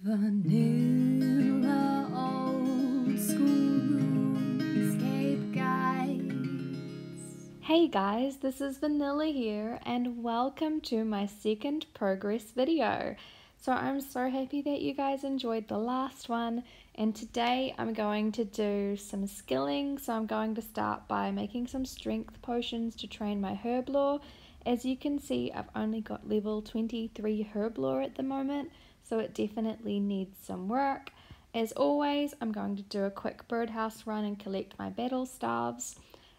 Vanilla old school RuneScape guides. Hey guys, this is Vanilla here and welcome to my second progress video. So I'm so happy that you guys enjoyed the last one and today I'm going to do some skilling. So I'm going to start by making some strength potions to train my Herblore. As you can see I've only got level 23 Herblore at the moment so it definitely needs some work. As always, I'm going to do a quick birdhouse run and collect my battle staves.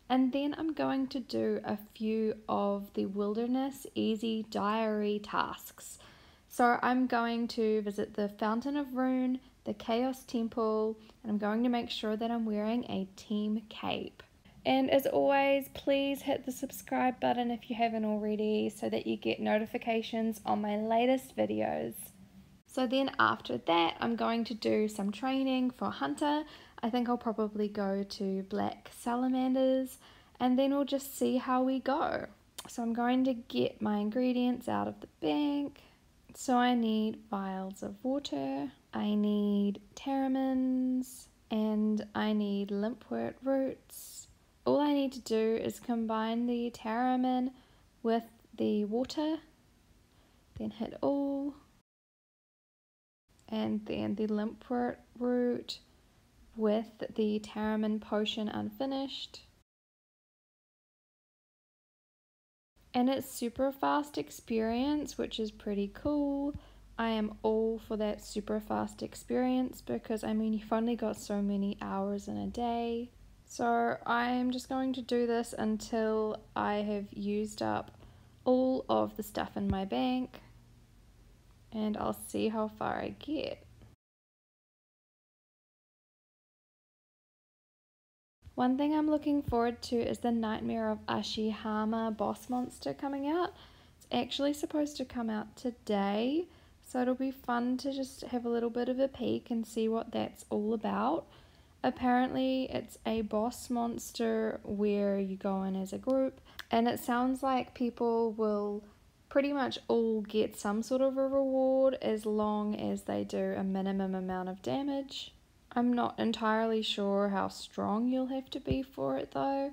And then I'm going to do a few of the wilderness easy diary tasks. So I'm going to visit the Fountain of Rune, the Chaos Temple, and I'm going to make sure that I'm wearing a team cape. And as always, please hit the subscribe button if you haven't already so that you get notifications on my latest videos. So then after that, I'm going to do some training for Hunter. I think I'll probably go to Black Salamanders and then we'll just see how we go. So I'm going to get my ingredients out of the bank. So I need vials of water, I need tarromins, and I need limpwort roots. All I need to do is combine the tarromin with the water, then hit all and then the limpwort root with the tarromin potion unfinished. And it's super fast experience, which is pretty cool. I am all for that super fast experience because I mean, you've only got so many hours in a day. So I'm just going to do this until I have used up all of the stuff in my bank and I'll see how far I get. One thing I'm looking forward to is the Nightmare of Ashihama boss monster coming out. It's actually supposed to come out today, so it'll be fun to just have a little bit of a peek and see what that's all about. Apparently, it's a boss monster where you go in as a group, and it sounds like people will pretty much all get some sort of a reward as long as they do a minimum amount of damage. I'm not entirely sure how strong you'll have to be for it though,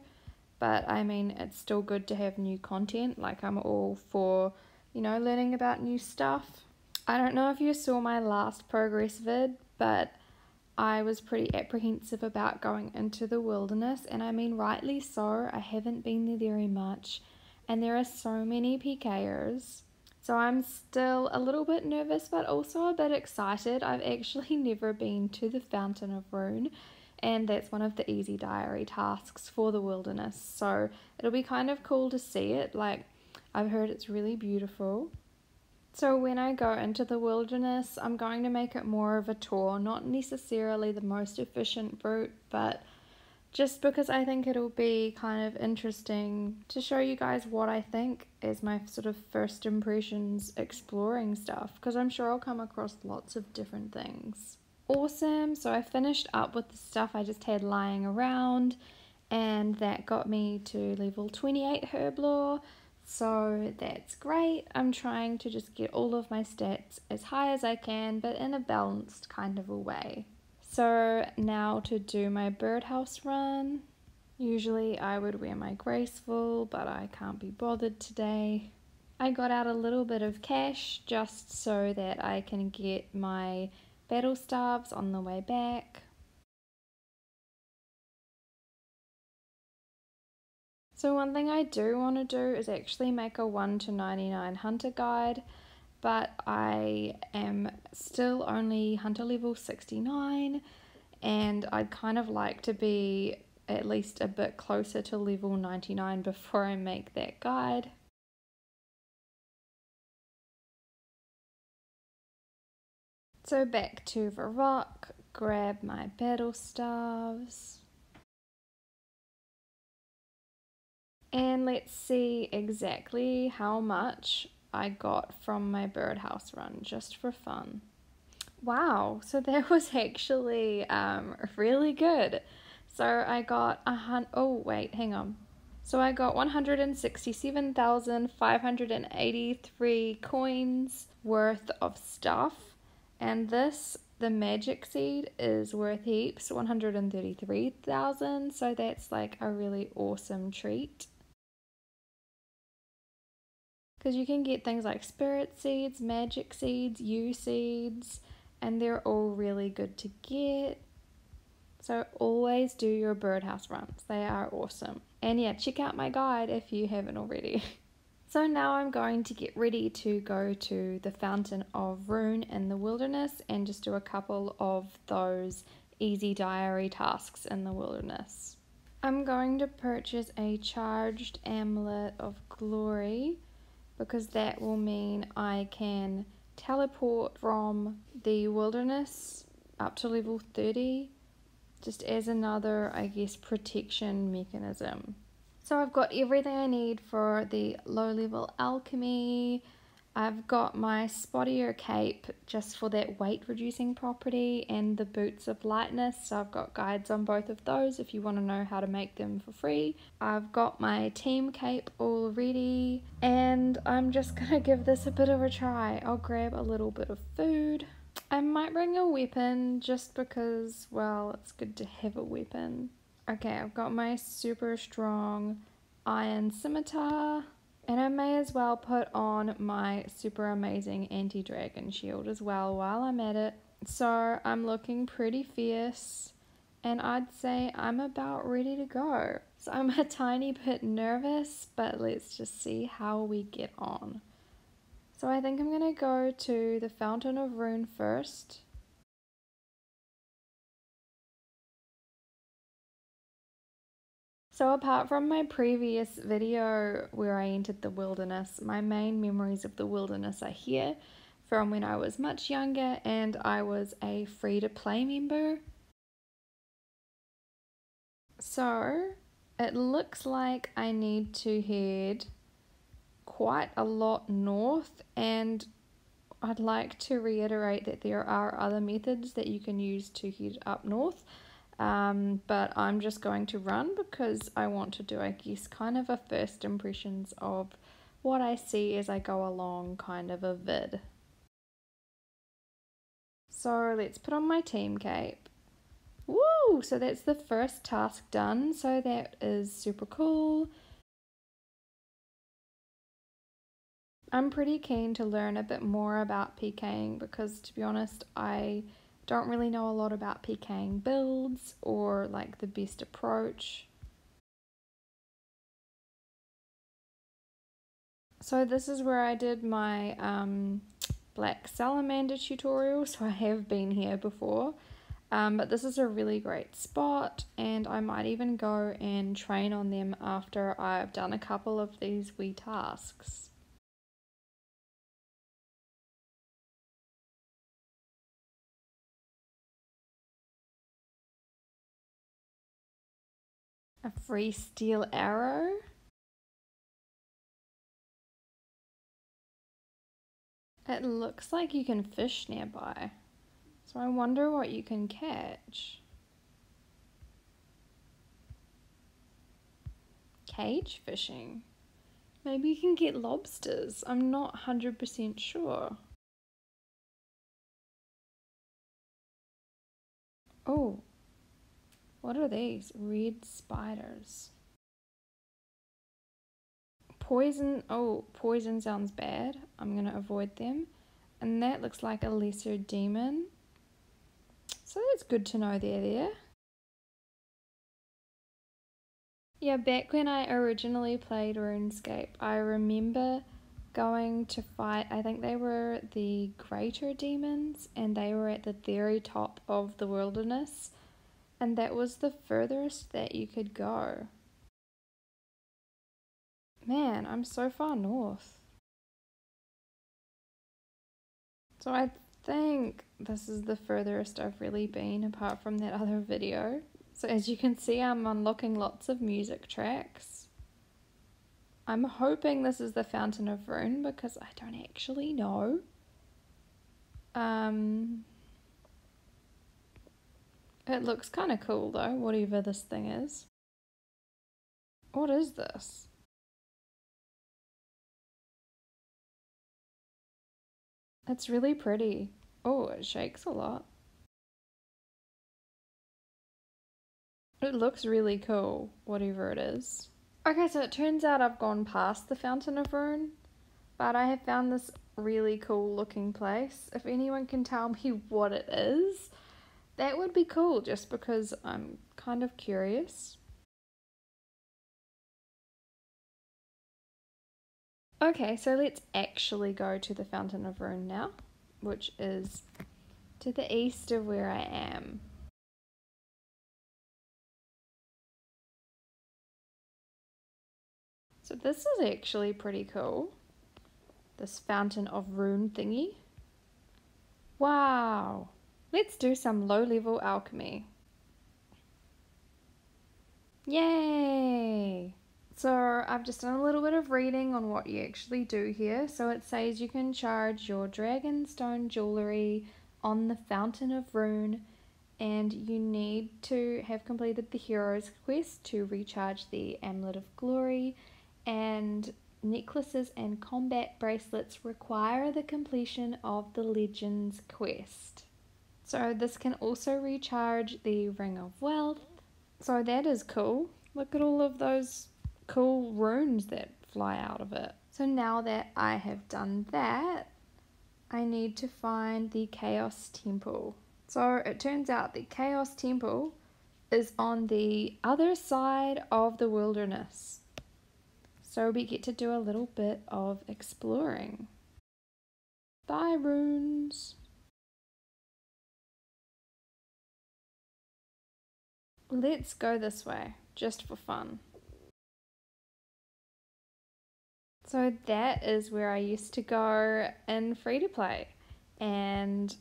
but I mean, it's still good to have new content. Like, I'm all for, you know, learning about new stuff. I don't know if you saw my last progress vid, but I was pretty apprehensive about going into the wilderness, and I mean, rightly so. I haven't been there very much and there are so many PKers. So I'm still a little bit nervous but also a bit excited. I've actually never been to the Fountain of Rune and that's one of the easy diary tasks for the wilderness. So it'll be kind of cool to see it. Like I've heard it's really beautiful. So when I go into the wilderness, I'm going to make it more of a tour, not necessarily the most efficient route, but just because I think it'll be kind of interesting to show you guys what I think is my sort of first impressions exploring stuff because I'm sure I'll come across lots of different things. Awesome, so I finished up with the stuff I just had lying around and that got me to level 28 Herblore. So that's great. I'm trying to just get all of my stats as high as I can, but in a balanced kind of a way. So now to do my birdhouse run. Usually I would wear my graceful, but I can't be bothered today. I got out a little bit of cash just so that I can get my battle staves on the way back. So one thing I do want to do is actually make a 1 to 99 hunter guide but I am still only hunter level 69 and I'd kind of like to be at least a bit closer to level 99 before I make that guide. So back to Varrock, grab my battle staves. And let's see exactly how much I got from my birdhouse run just for fun. Wow, so that was actually um, really good. So I got a hun. Oh wait, hang on. So I got 167,583 coins worth of stuff, And this, the magic seed, is worth heaps 133,000. So that's like a really awesome treat. Because you can get things like spirit seeds, magic seeds, yew seeds, and they're all really good to get. So always do your birdhouse runs, they are awesome. And yeah, check out my guide if you haven't already. So now I'm going to get ready to go to the Fountain of Rune in the wilderness and just do a couple of those easy diary tasks in the wilderness. I'm going to purchase a charged amulet of glory because that will mean I can teleport from the wilderness up to level 30 just as another, I guess, protection mechanism. So I've got everything I need for the low level alchemy. I've got my spottier cape just for that weight reducing property and the boots of lightness. So I've got guides on both of those if you want to know how to make them for free. I've got my team cape all ready and I'm just going to give this a bit of a try. I'll grab a little bit of food. I might bring a weapon just because, well, it's good to have a weapon. Okay, I've got my super strong iron scimitar. And I may as well put on my super amazing anti-dragon shield as well while I'm at it. So I'm looking pretty fierce and I'd say I'm about ready to go. So I'm a tiny bit nervous, but let's just see how we get on. So I think I'm going to go to the Fountain of Rune first. So apart from my previous video where I entered the wilderness, my main memories of the wilderness are here from when I was much younger and I was a free to play member. So it looks like I need to head quite a lot north and I'd like to reiterate that there are other methods that you can use to head up north. Um, but I'm just going to run because I want to do, I guess, kind of a first impressions of what I see as I go along kind of a vid. So let's put on my team cape. Woo! So that's the first task done. So that is super cool. I'm pretty keen to learn a bit more about PKing because to be honest, I don't really know a lot about PKing builds or like the best approach. So this is where I did my um, black salamander tutorial, so I have been here before. Um, but this is a really great spot and I might even go and train on them after I've done a couple of these wee tasks. A free steel arrow. It looks like you can fish nearby. So I wonder what you can catch. Cage fishing. Maybe you can get lobsters. I'm not 100% sure. Oh, what are these? Red spiders. Poison. Oh, poison sounds bad. I'm going to avoid them. And that looks like a lesser demon. So that's good to know they're there. Yeah, back when I originally played RuneScape, I remember going to fight, I think they were the greater demons, and they were at the very top of the wilderness and that was the furthest that you could go. Man, I'm so far north. So I think this is the furthest I've really been apart from that other video. So as you can see, I'm unlocking lots of music tracks. I'm hoping this is the Fountain of Rune because I don't actually know. Um, it looks kind of cool though, whatever this thing is. What is this? It's really pretty. Oh, it shakes a lot. It looks really cool, whatever it is. Okay, so it turns out I've gone past the Fountain of Rune, but I have found this really cool looking place. If anyone can tell me what it is, that would be cool just because I'm kind of curious. Okay, so let's actually go to the Fountain of Rune now, which is to the east of where I am. So this is actually pretty cool. This Fountain of Rune thingy. Wow! Let's do some low level alchemy. Yay! So I've just done a little bit of reading on what you actually do here. So it says you can charge your dragonstone jewelry on the Fountain of Rune and you need to have completed the hero's quest to recharge the Amulet of Glory and necklaces and combat bracelets require the completion of the Legends quest. So this can also recharge the Ring of Wealth. So that is cool. Look at all of those cool runes that fly out of it. So now that I have done that, I need to find the Chaos Temple. So it turns out the Chaos Temple is on the other side of the wilderness. So we get to do a little bit of exploring. Bye, runes. Let's go this way, just for fun. So that is where I used to go in free to play. And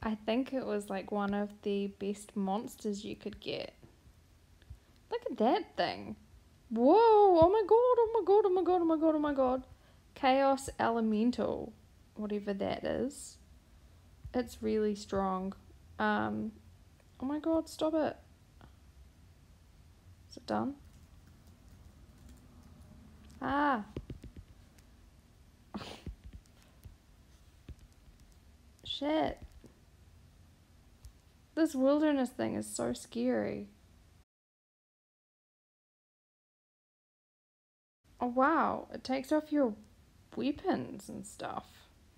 I think it was like one of the best monsters you could get. Look at that thing. Whoa! Oh my god! Oh my god! Oh my god! Oh my god! Oh my god! Chaos Elemental, whatever that is. It's really strong. Um, oh my god! Stop it! It done? Ah! Shit. This wilderness thing is so scary. Oh wow, it takes off your weapons and stuff.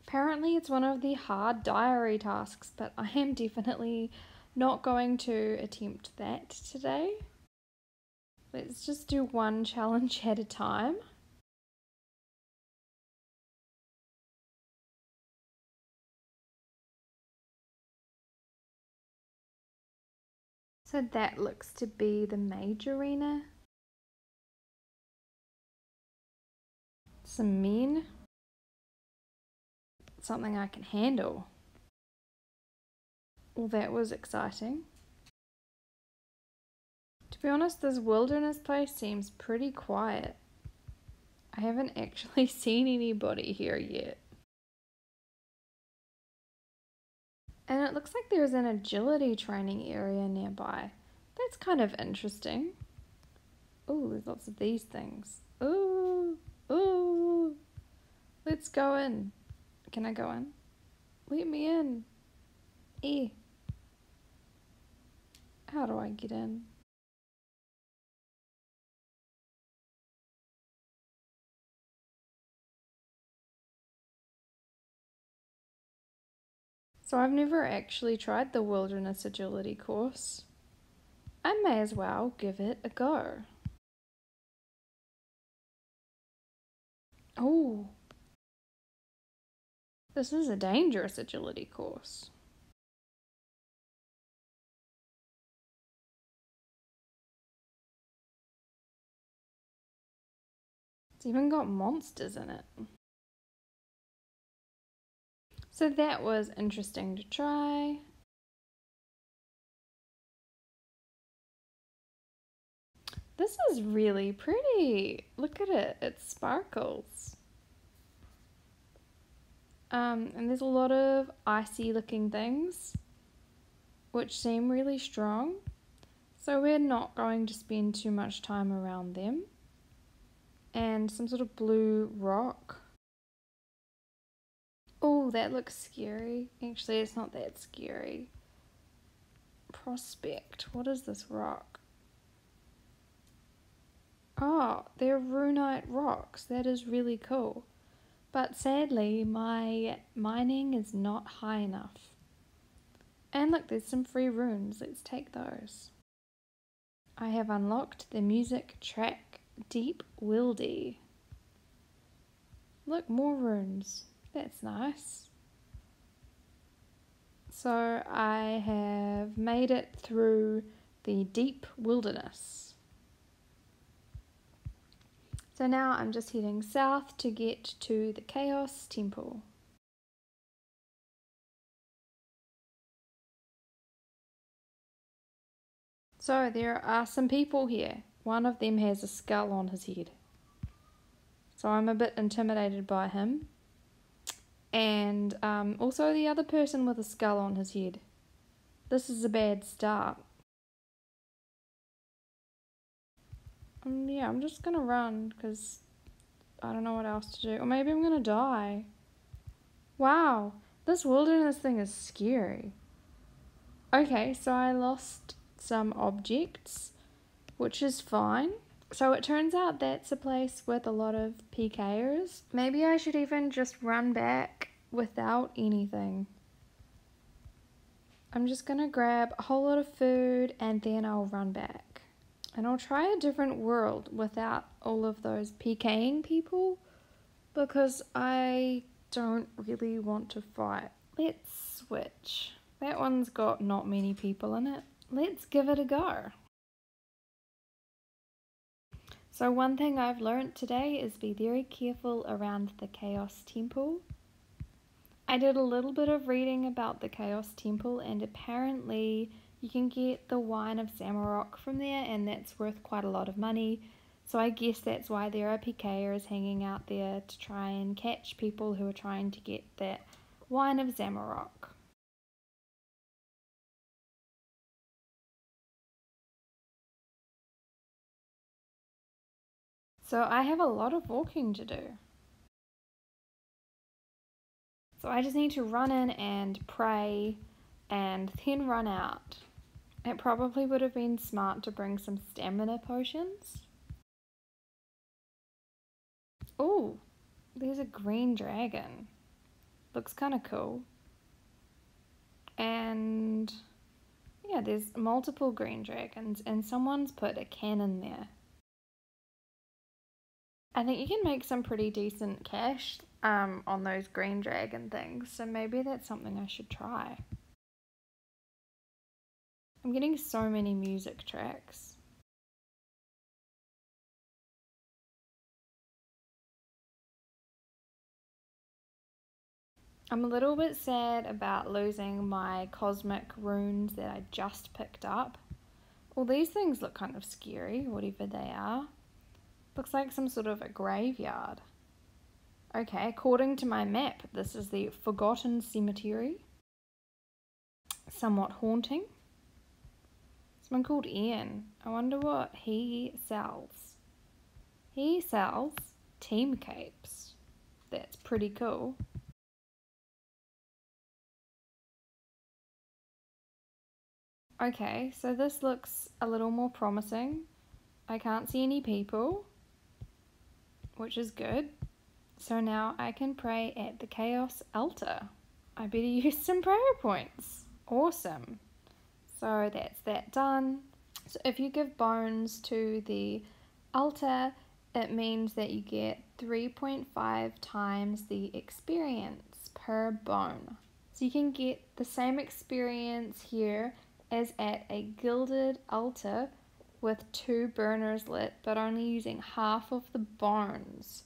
Apparently, it's one of the hard diary tasks, but I am definitely not going to attempt that today. Let's just do one challenge at a time. So that looks to be the mage arena. Some men. Something I can handle. Well, that was exciting. To be honest, this wilderness place seems pretty quiet. I haven't actually seen anybody here yet. And it looks like there's an agility training area nearby. That's kind of interesting. Oh, there's lots of these things. Ooh, ooh. Let's go in. Can I go in? Let me in. Eh. How do I get in? So I've never actually tried the wilderness agility course. I may as well give it a go. Oh, this is a dangerous agility course. It's even got monsters in it. So that was interesting to try. This is really pretty. Look at it. It sparkles. Um, and there's a lot of icy looking things which seem really strong. So we're not going to spend too much time around them. And some sort of blue rock. That looks scary. Actually, it's not that scary. Prospect. What is this rock? Oh, they're runite rocks. That is really cool. But sadly, my mining is not high enough. And look, there's some free runes. Let's take those. I have unlocked the music track Deep Wildy. Look, more runes. That's nice. So I have made it through the deep wilderness. So now I'm just heading south to get to the Chaos Temple. So there are some people here. One of them has a skull on his head. So I'm a bit intimidated by him. And um, also the other person with a skull on his head. This is a bad start. Um, yeah, I'm just gonna run because I don't know what else to do. Or maybe I'm gonna die. Wow, this wilderness thing is scary. Okay, so I lost some objects, which is fine. So it turns out that's a place with a lot of PKers. Maybe I should even just run back without anything. I'm just gonna grab a whole lot of food and then I'll run back. And I'll try a different world without all of those PKing people because I don't really want to fight. Let's switch. That one's got not many people in it let's give it a go. So one thing I've learned today is be very careful around the Chaos Temple. I did a little bit of reading about the Chaos Temple and apparently you can get the wine of Zamorak from there and that's worth quite a lot of money. So I guess that's why there are PKers hanging out there to try and catch people who are trying to get that wine of Zamorak. So I have a lot of walking to do. So I just need to run in and pray and then run out. It probably would have been smart to bring some stamina potions. Oh, there's a green dragon. Looks kind of cool. And yeah, there's multiple green dragons, and someone's put a cannon there. I think you can make some pretty decent cash um, on those green dragon things, so maybe that's something I should try. I'm getting so many music tracks. I'm a little bit sad about losing my cosmic runes that I just picked up. Well, these things look kind of scary, whatever they are. Looks like some sort of a graveyard. Okay, according to my map, this is the Forgotten Cemetery. Somewhat haunting. Someone called Ian. I wonder what he sells. He sells team capes. That's pretty cool. Okay, so this looks a little more promising. I can't see any people which is good. So now I can pray at the Chaos altar. I better use some prayer points. Awesome. So that's that done. So if you give bones to the altar, it means that you get 3.5 times the experience per bone. So you can get the same experience here as at a gilded altar with two burners lit, but only using half of the bones.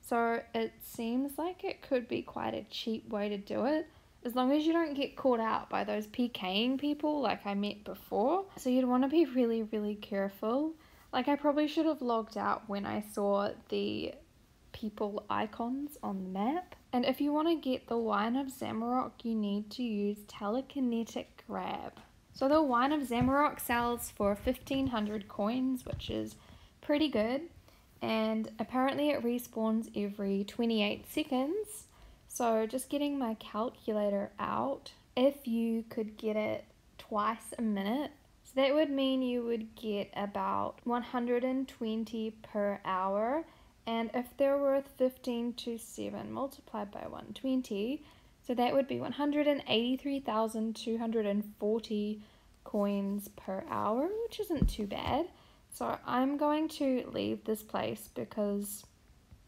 So it seems like it could be quite a cheap way to do it, as long as you don't get caught out by those PKing people like I met before. So you'd want to be really, really careful. Like I probably should have logged out when I saw the people icons on the map. And if you want to get the Wine of Zamorak, you need to use Telekinetic Grab. So the Wine of Zamorak sells for 1500 coins, which is pretty good. And apparently it respawns every 28 seconds. So just getting my calculator out, if you could get it twice a minute, so that would mean you would get about 120 per hour. And if they're worth 15 to 7 multiplied by 120, so that would be 183,240 coins per hour, which isn't too bad. So I'm going to leave this place because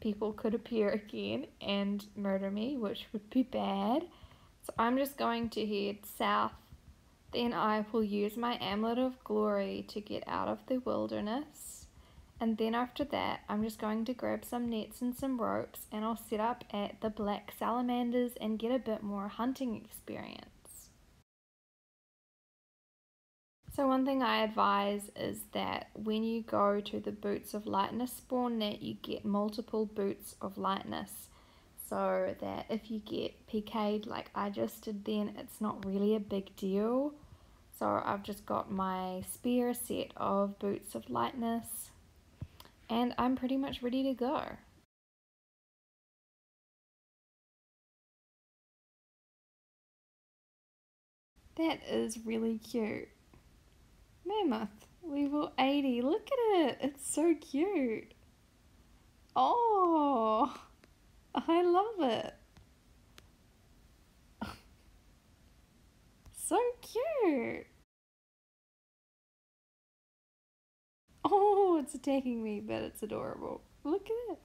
people could appear again and murder me, which would be bad. So I'm just going to head south. Then I will use my Amulet of Glory to get out of the wilderness. And then after that, I'm just going to grab some nets and some ropes and I'll set up at the Black Salamanders and get a bit more hunting experience. So one thing I advise is that when you go to the Boots of Lightness spawn net, you get multiple Boots of Lightness. So that if you get PK'd like I just did then, it's not really a big deal. So I've just got my spear set of Boots of Lightness and I'm pretty much ready to go. That is really cute. Mammoth, level 80. Look at it. It's so cute. Oh, I love it. so cute. Oh, it's attacking me, but it's adorable. Look at it.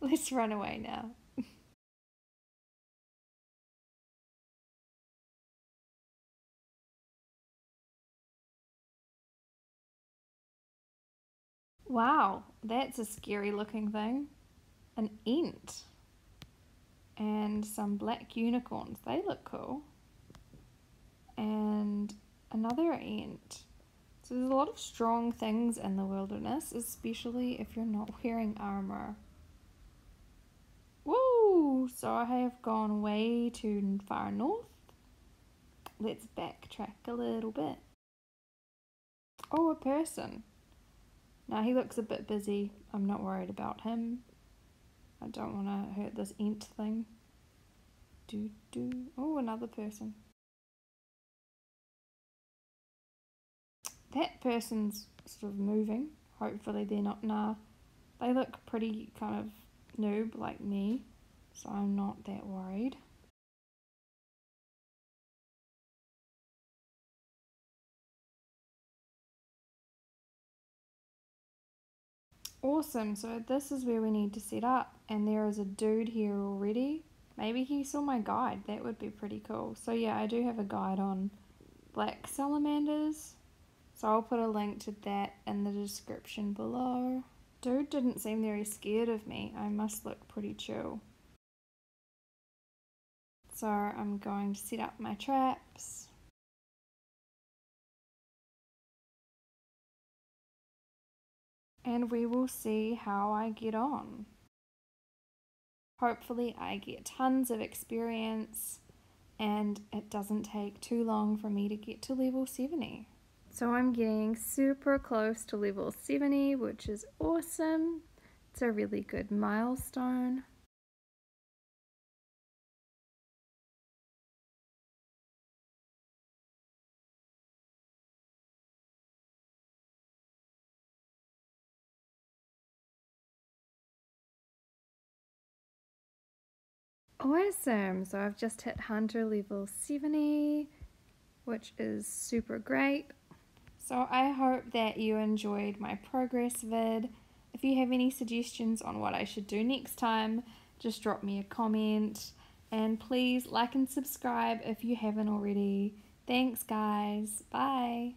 Let's run away now. Wow, that's a scary looking thing. An ent. And some black unicorns. They look cool. And another ent. There's a lot of strong things in the wilderness, especially if you're not wearing armor. Woo! So I have gone way too far north. Let's backtrack a little bit. Oh, a person. Now he looks a bit busy. I'm not worried about him. I don't want to hurt this ent thing. Do do. Oh, another person. That person's sort of moving. Hopefully they're not. Nah, they look pretty kind of noob like me, so I'm not that worried. Awesome, so this is where we need to set up and there is a dude here already. Maybe he saw my guide, that would be pretty cool. So yeah, I do have a guide on black salamanders. So I'll put a link to that in the description below. Dude didn't seem very scared of me. I must look pretty chill. So I'm going to set up my traps. and we will see how I get on. Hopefully, I get tons of experience and it doesn't take too long for me to get to level 70. So I'm getting super close to level 70, which is awesome. It's a really good milestone. Awesome, so I've just hit Hunter level 70, which is super great. So I hope that you enjoyed my progress vid. If you have any suggestions on what I should do next time, just drop me a comment. And please like and subscribe if you haven't already. Thanks guys, bye.